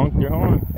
honk your horn.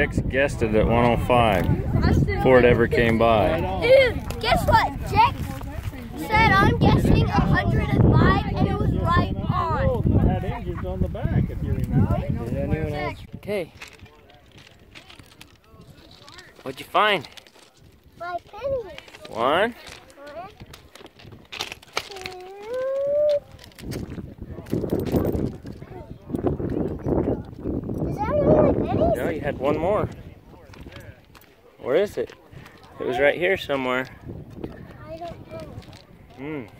Jax guessed it at 105 before it ever came by. Dude, guess what? Jack said I'm guessing 105 and it was right on. had engines on the back, if you remember. Did anyone else? Okay. What'd you find? My penny. One. Is that really my pennies? No, you had one more. Where is it? It was right here somewhere. I don't know. Hmm.